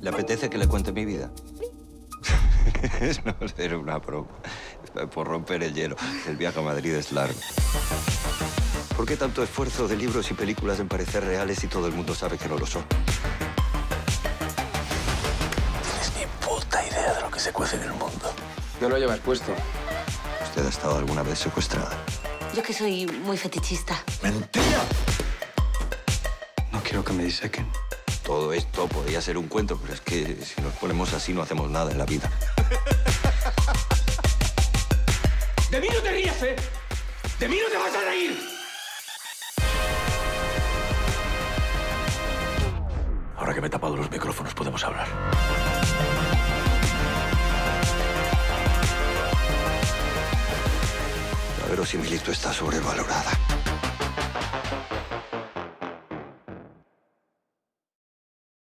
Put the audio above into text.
¿Le apetece que le cuente mi vida? no, era una broma. Por romper el hielo. El viaje a Madrid es largo. ¿Por qué tanto esfuerzo de libros y películas en parecer reales y todo el mundo sabe que no lo son? Tienes ni puta idea de lo que se cuece en el mundo. No lo llevas puesto. ¿Usted ha estado alguna vez secuestrada? Yo que soy muy fetichista. ¡Mentira! No quiero que me disaquen. Todo esto podría ser un cuento, pero es que si nos ponemos así no hacemos nada en la vida. ¡De mí no te rías, eh! ¡De mí no te vas a reír! Ahora que me he tapado los micrófonos podemos hablar. La verosimilitud está sobrevalorada.